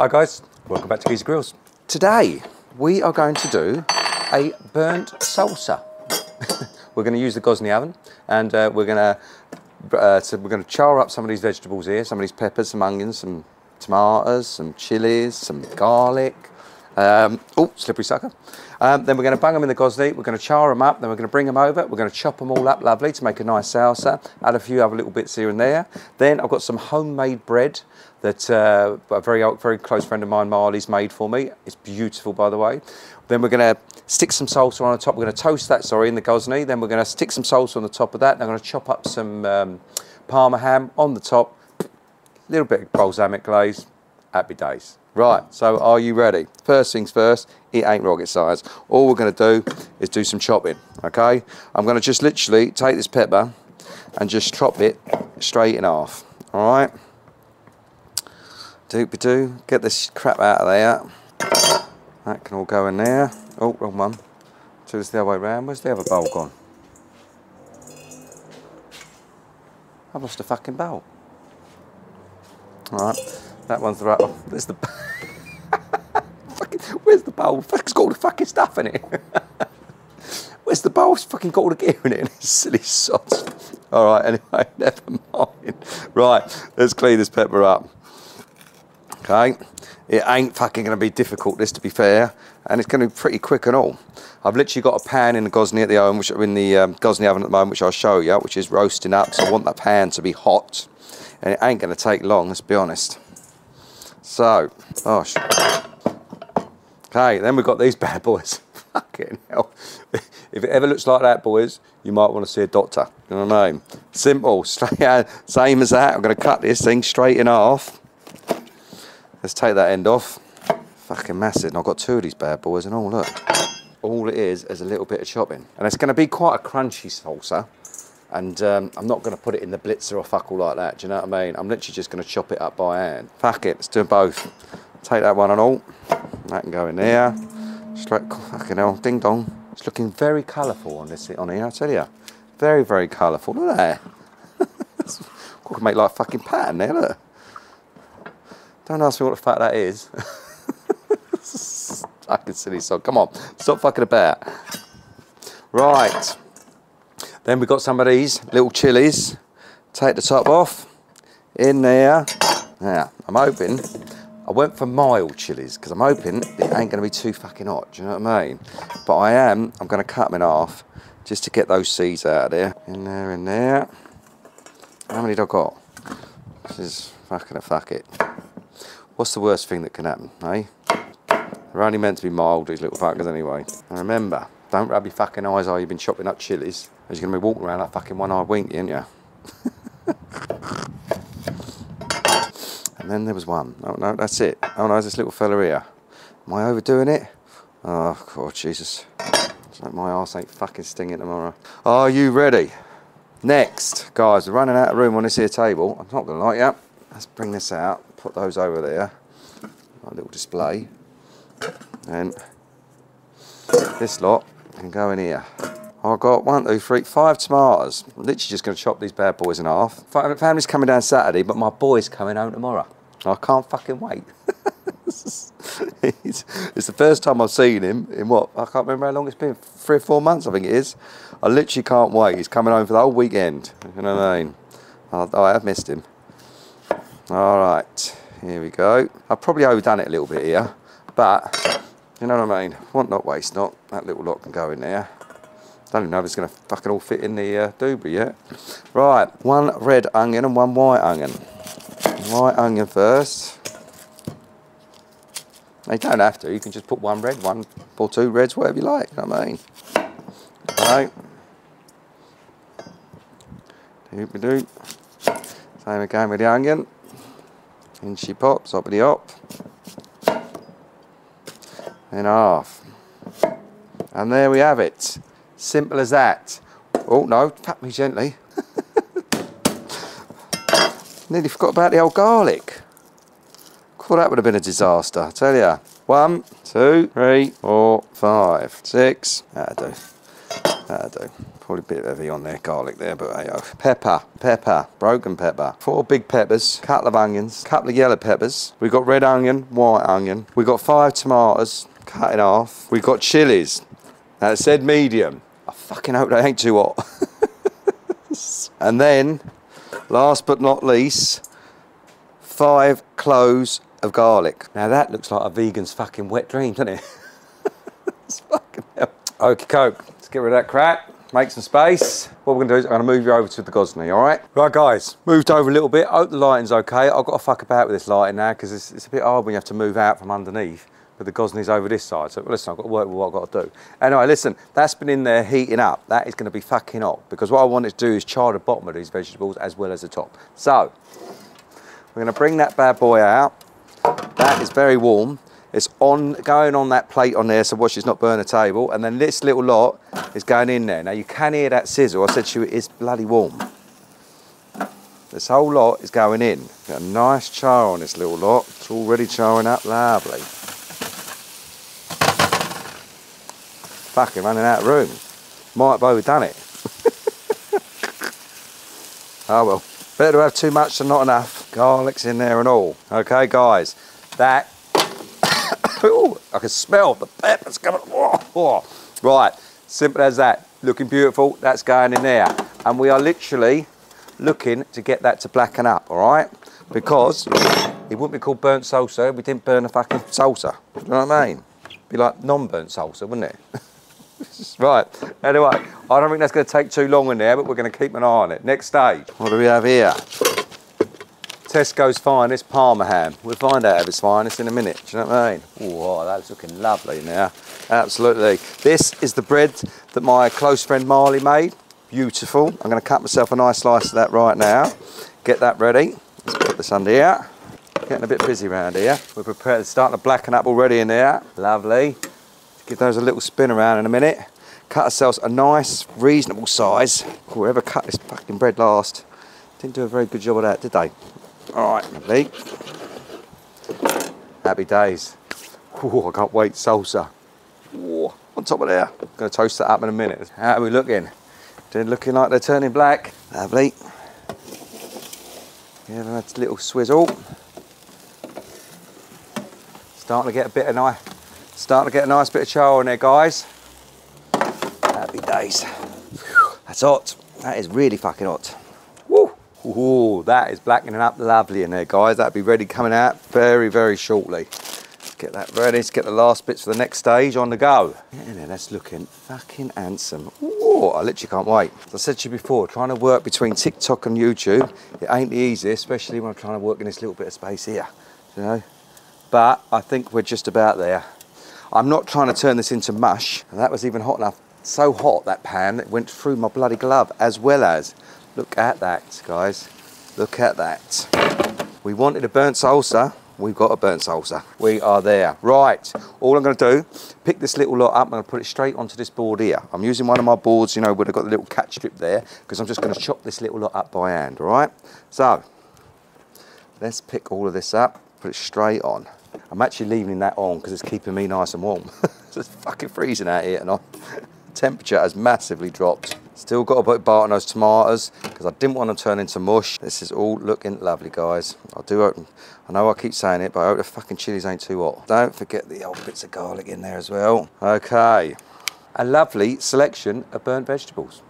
Hi guys, welcome back to Geezagrills. Today we are going to do a burnt salsa. we're going to use the Gozney oven and uh, we're going to uh, so we're going to char up some of these vegetables here, some of these peppers, some onions, some tomatoes, some chilies, some garlic. Um, oh, slippery sucker. Um, then we're going to bung them in the Gozney, we're going to char them up, then we're going to bring them over, we're going to chop them all up lovely to make a nice salsa, add a few other little bits here and there. Then I've got some homemade bread that uh, a very, very close friend of mine, Marley's made for me. It's beautiful, by the way. Then we're going to stick some salsa on the top. We're going to toast that, sorry, in the Gozney. Then we're going to stick some salsa on the top of that. Then I'm going to chop up some um, Parma ham on the top. A little bit of balsamic glaze. Happy days. Right, so are you ready? First things first, it ain't rocket science. All we're going to do is do some chopping, okay? I'm going to just literally take this pepper and just chop it straight in half, all right? Doopy doo, get this crap out of there. That can all go in there. Oh, wrong one. So it's the other way around. Where's the other bowl gone? I've lost a fucking bowl. Alright, that one's the right one. There's the. bowl? Fuck's got all the fucking stuff in it. Where's the bowl? It's fucking got all the gear in it. Silly sods. Alright, anyway, never mind. Right, let's clean this pepper up okay? It ain't fucking going to be difficult, this to be fair, and it's going to be pretty quick and all. I've literally got a pan in the Gozney at the oven, which in the um, Gozney oven at the moment, which I'll show you, which is roasting up. So I want that pan to be hot, and it ain't going to take long. Let's be honest. So, gosh. Okay, then we've got these bad boys. Fucking hell. If it ever looks like that, boys, you might want to see a doctor. You know what I mean? Simple, straight out, same as that. I'm going to cut this thing straight in half. Let's take that end off. Fucking massive. And I've got two of these bad boys and all, look. All it is is a little bit of chopping. And it's going to be quite a crunchy salsa. And um, I'm not going to put it in the blitzer or fuck all like that. Do you know what I mean? I'm literally just going to chop it up by hand. Fuck it. Let's do both. Take that one and all. That can go in there. Straight, fucking hell. Ding dong. It's looking very colourful on this on here, I tell you. Very, very colourful. Look at that. I can make like a fucking pattern there, look. Don't ask me what the fuck that is. fucking silly song. Come on, stop fucking about. Right. Then we've got some of these little chilies. Take the top off. In there. Now, I'm hoping, I went for mild chilies because I'm hoping it ain't going to be too fucking hot. Do you know what I mean? But I am, I'm going to cut them in half just to get those seeds out of there. In there, in there. How many have I got? This is fucking a fuck it. What's the worst thing that can happen, eh? They're only meant to be mild, these little fuckers anyway. And remember, don't rub your fucking eyes while you've been chopping up chilies, you're going to be walking around like fucking one-eyed winky, ain't you? and then there was one. Oh, no, that's it. Oh, no, there's this little fella here. Am I overdoing it? Oh, God, Jesus. It's like my arse ain't fucking stinging tomorrow. Are you ready? Next, guys, we're running out of room on this here table. I'm not to lie, yeah. Let's bring this out put those over there, a little display, and this lot can go in here. I've got one, two, three, five tomatoes. I'm literally just going to chop these bad boys in half. Family's coming down Saturday, but my boy's coming home tomorrow. I can't fucking wait. it's, the first time I've seen him in what? I can't remember how long it's been. Three or four months, I think it is. I literally can't wait. He's coming home for the whole weekend. You know what I mean? I, I have missed him. All right, here we go. I've probably overdone it a little bit here, but you know what I mean? Want not waste not. That little lot can go in there. Don't even know if it's going to fucking all fit in the uh, doobie yet. Right, one red onion and one white onion. White onion first. You don't have to, you can just put one red, one or two reds, whatever you like, you know what I mean? Right. Doopy doop. Same again with the onion. In she pops, the up. In half. And there we have it. Simple as that. Oh no, tap me gently. Nearly forgot about the old garlic. Thought that would have been a disaster, I tell ya. One, two, three, four, five, six. That'll do. That'll do. Probably a bit heavy on there, garlic there, but hey, oh. Pepper, pepper, broken pepper. Four big peppers, couple of onions, couple of yellow peppers. We've got red onion, white onion. We've got five tomatoes, cut in half. We've got chilies. It said medium. I fucking hope they ain't too hot. and then, last but not least, five cloves of garlic. Now that looks like a vegan's fucking wet dream, doesn't it? it's fucking hell. Okay, Coke. Let's get rid of that crap. Make some space. What we're gonna do is I'm gonna move you over to the Gozney, all right? Right, guys. Moved over a little bit. Hope the lighting's okay. I've got to fuck about with this lighting now because it's, it's a bit hard when you have to move out from underneath but the Gozney's over this side. So listen, I've got to work with what I've got to do. Anyway, listen, that's been in there heating up. That is going to be fucking hot because what I want to do is char the bottom of these vegetables as well as the top. So we're going to bring that bad boy out. That is very warm. It's on going on that plate on there, so watch it's not burn the table. And then this little lot is going in there. Now you can hear that sizzle. I said to you, it is bloody warm. This whole lot is going in. Got a nice char on this little lot. It's already charring up lovely. Fucking running out of room. Might have overdone it. oh well. Better to have too much than not enough. Garlic's in there and all. Okay, guys. That. Ooh, I can smell the peppers coming. Right, simple as that. Looking beautiful. That's going in there. And we are literally looking to get that to blacken up, all right? Because it wouldn't be called burnt salsa if we didn't burn a fucking salsa. Do you know what I mean? Be like non-burnt salsa, wouldn't it? right, anyway, I don't think that's going to take too long in there, but we're going to keep an eye on it. Next stage, what do we have here? Tesco's finest Parma ham. We'll find out if it's finest in a minute, do you know what I mean? Oh, that's looking lovely now. Absolutely. This is the bread that my close friend Marley made. Beautiful. I'm going to cut myself a nice slice of that right now. Get that ready. Let's put this under here. Getting a bit busy around here. We're prepared, starting to blacken up already in there. Lovely. Give those a little spin around in a minute. Cut ourselves a nice, reasonable size. Whoever cut this fucking bread last didn't do a very good job of that, did they? All right, lovely. Happy days. Ooh, I can't wait, salsa. Ooh, on top of there. Gonna toast that up in a minute. How are we looking? They're looking like they're turning black. Lovely. Yeah, that's a little swizzle. Starting to get a bit of nice Starting to get a nice bit of char in there, guys. Happy days. That's hot. That is really fucking hot. Woo! Ooh, that is blackening up lovely in there, guys. That'll be ready coming out very, very shortly. Get that ready. Let's get the last bits for the next stage on the go. Yeah, there, that's looking fucking handsome. Ooh, I literally can't wait. As I said to you before, trying to work between TikTok and YouTube, it ain't the easiest, especially when I'm trying to work in this little bit of space here, you know? But I think we're just about there. I'm not trying to turn this into mush. That was even hot enough. So hot, that pan, it went through my bloody glove, as well as, look at that, guys. Look at that. We wanted a burnt salsa. We've got a burnt salsa. We are there. Right, all I'm gonna do, pick this little lot up, I'm gonna put it straight onto this board here. I'm using one of my boards, you know, where they've got the little catch strip there, because I'm just gonna chop this little lot up by hand, all right? So, let's pick all of this up, put it straight on. I'm actually leaving that on because it's keeping me nice and warm. it's fucking freezing out here and temperature has massively dropped. Still got to put bar on those tomatoes because I didn't want to turn into mush. This is all looking lovely, guys. I do hope, I know I keep saying it, but I hope the fucking chilies ain't too hot. Don't forget the old bits of garlic in there as well. Okay, a lovely selection of burnt vegetables.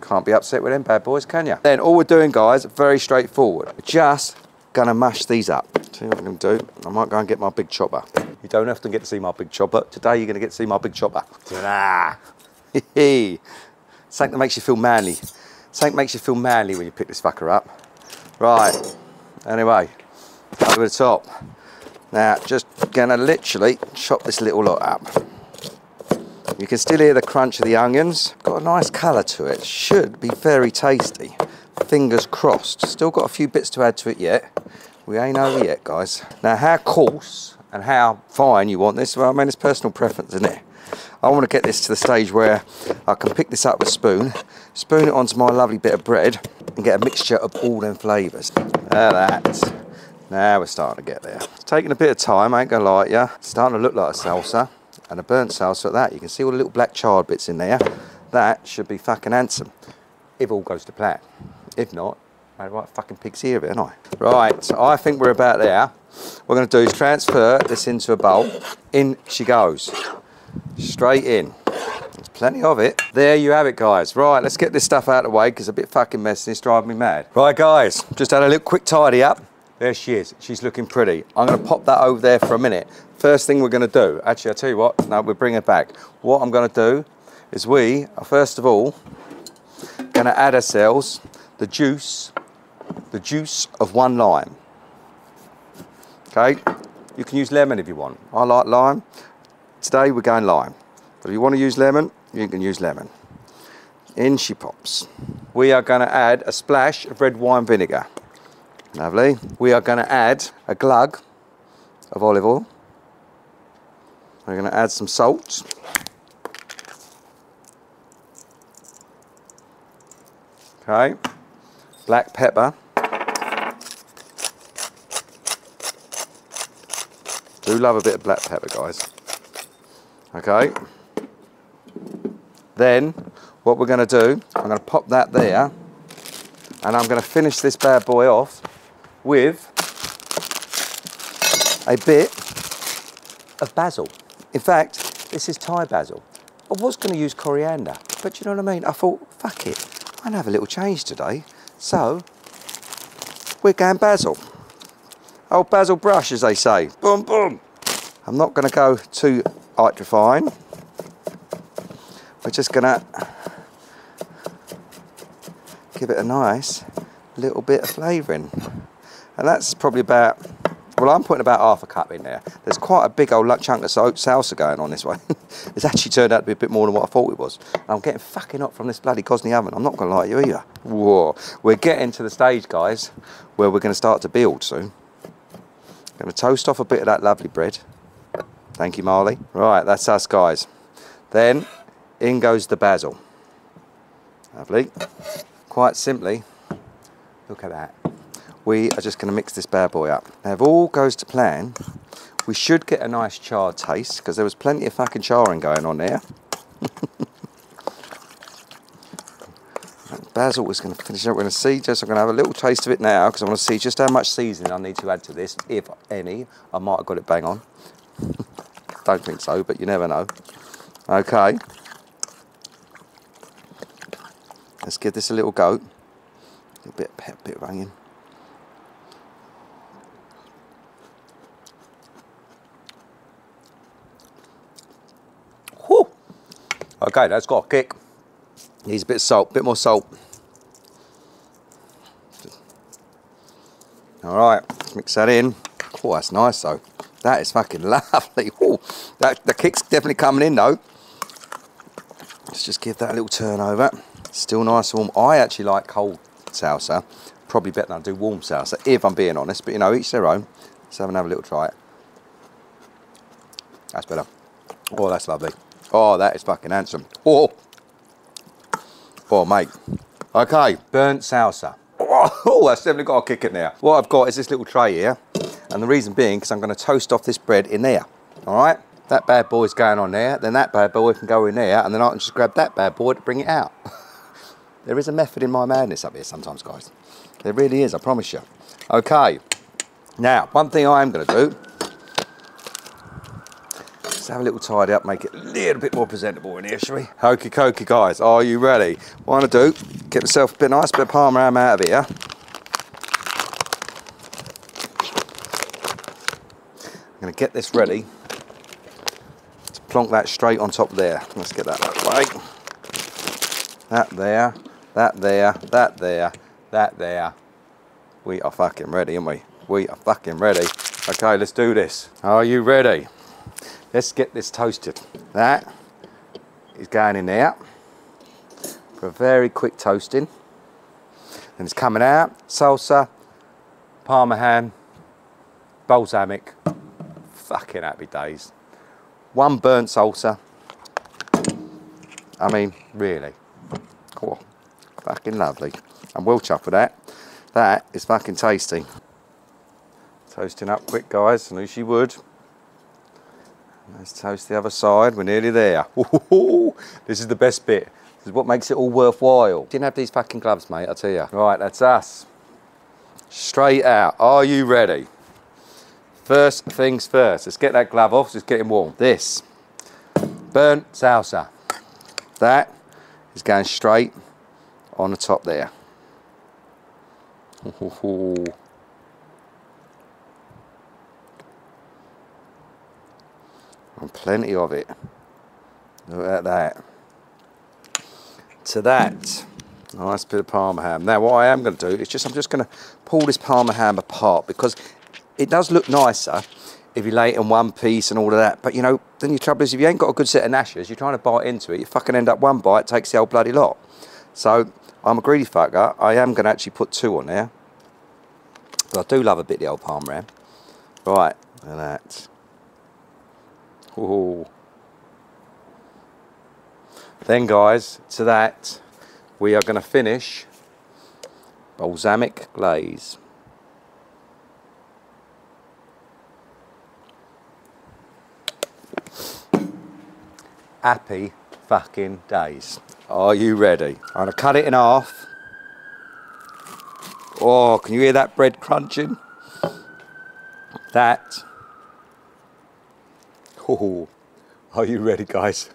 Can't be upset with them bad boys, can you? Then all we're doing, guys, very straightforward. Just gonna mash these up. See what I'm gonna do? I might go and get my big chopper. You don't often get to see my big chopper. Today you're gonna get to see my big chopper. Ah. Ta-da! Something that makes you feel manly. Something that makes you feel manly when you pick this fucker up. Right, anyway, over the top. Now, just gonna literally chop this little lot up. You can still hear the crunch of the onions. Got a nice colour to it. Should be very tasty. Fingers crossed. Still got a few bits to add to it yet. We ain't over yet, guys. Now, how coarse and how fine you want this, well, I mean, it's personal preference, isn't it? I want to get this to the stage where I can pick this up with a spoon, spoon it onto my lovely bit of bread, and get a mixture of all them flavours. There that. Now we're starting to get there. It's taking a bit of time, I ain't gonna lie to you. It's starting to look like a salsa, and a burnt salsa at that. You can see all the little black charred bits in there. That should be fucking handsome. If all goes to plan. If not, made right fucking pigs here, haven't I? Right, I think we're about there. What we're going to do is transfer this into a bowl. In she goes. Straight in. There's plenty of it. There you have it, guys. Right, let's get this stuff out of the way because it's a bit fucking messy. It's driving me mad. Right, guys, just had a little quick tidy up. There she is. She's looking pretty. I'm going to pop that over there for a minute. First thing we're going to do, actually, I'll tell you what, no, we'll bring it back. What I'm going to do is we are, first of all, going to add ourselves the juice, the juice of one lime. Okay, you can use lemon if you want. I like lime. Today we're going lime. But if you want to use lemon, you can use lemon. In she pops. We are going to add a splash of red wine vinegar. Lovely. We are going to add a glug of olive oil. We're going to add some salt. Okay. Black pepper. Do love a bit of black pepper, guys. Okay. Then, what we're going to do, I'm going to pop that there, and I'm going to finish this bad boy off with a bit of basil. In fact, this is Thai basil. I was going to use coriander, but you know what I mean? I thought, fuck it, I'm going to have a little change today. So, we're going basil. Old basil brush, as they say. Boom, boom. I'm not going to go too ultra We're just going to give it a nice little bit of flavouring. And that's probably about well, I'm putting about half a cup in there. There's quite a big old chunk of salsa going on this way. it's actually turned out to be a bit more than what I thought it was. I'm getting fucking hot from this bloody Gozney oven. I'm not going to lie to you either. Whoa. We're getting to the stage, guys, where we're going to start to build soon. Going to toast off a bit of that lovely bread. Thank you, Marley. Right, that's us, guys. Then, in goes the basil. Lovely. Quite simply, look at that we are just going to mix this bad boy up. Now, if all goes to plan, we should get a nice charred taste because there was plenty of fucking charring going on there. Basil was going to finish up. We're going to see just, I'm going to have a little taste of it now because I want to see just how much seasoning I need to add to this, if any. I might have got it bang on. Don't think so, but you never know. Okay. Let's give this a little go. A bit of bit of onion. Okay, that's got a kick. Needs a bit of salt, bit more salt. All right, mix that in. Oh, that's nice though. That is fucking lovely. Oh, that, the kick's definitely coming in though. Let's just give that a little turn over. Still nice warm. I actually like cold salsa. Probably better than I do warm salsa, if I'm being honest. But you know, each their own. Let's have another little try. That's better. Oh, that's lovely. Oh, that is fucking handsome. Oh, oh, mate. Okay, burnt salsa. Oh, that's definitely got a kick in there. What I've got is this little tray here, and the reason being because I'm going to toast off this bread in there. All right, that bad boy is going on there. Then that bad boy can go in there, and then I can just grab that bad boy to bring it out. there is a method in my madness up here sometimes, guys. There really is. I promise you. Okay. Now, one thing I am going to do Let's have a little tidy up, make it a little bit more presentable in here, shall we? Hokey cokey, guys. Are you ready? What to do, get myself a bit nice bit of parmesan out of here. I'm going to get this ready to plonk that straight on top there. Let's get that that way. That there, that there, that there, that there. We are fucking ready, aren't we? We are fucking ready. Okay, let's do this. Are you ready? Let's get this toasted. That is going in there for a very quick toasting. And it's coming out, salsa, parmesan, balsamic, fucking happy days. One burnt salsa. I mean, really. Oh, fucking lovely. I'm well chuffed with that. That is fucking tasty. Toasting up quick, guys, I knew she would. Let's toast the other side. We're nearly there. Ooh, this is the best bit. This is what makes it all worthwhile. Didn't have these fucking gloves, mate, I tell you. Right, that's us. Straight out. Are you ready? First things first. Let's get that glove off. It's getting warm. This burnt salsa. That is going straight on the top there. And plenty of it. Look at that. To that, nice bit of parma ham. Now what I am going to do is just, I'm just going to pull this parma ham apart because it does look nicer if you lay it in one piece and all of that. But you know, then your trouble is if you ain't got a good set of gnashers, you're trying to bite into it, you fucking end up one bite, takes the whole bloody lot. So I'm a greedy fucker. I am going to actually put two on there. But I do love a bit of the old parma ham. Right, and that. Ooh. Then guys, to that, we are going to finish balsamic glaze. Happy fucking days. Are you ready? I'm going to cut it in half. Oh, can you hear that bread crunching? That. Oh, are you ready, guys?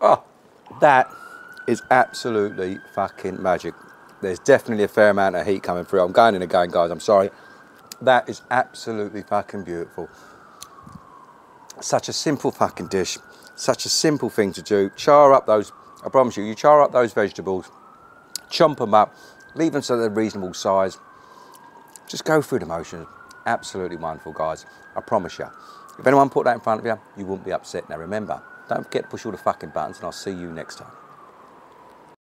Oh, that is absolutely fucking magic. There's definitely a fair amount of heat coming through. I'm going in again, guys. I'm sorry. That is absolutely fucking beautiful. Such a simple fucking dish. Such a simple thing to do. Char up those, I promise you, you char up those vegetables, chomp them up, leave them so they're reasonable size. Just go through the motions. Absolutely wonderful, guys. I promise you. If anyone put that in front of you, you wouldn't be upset. Now remember, don't forget to push all the fucking buttons and I'll see you next time.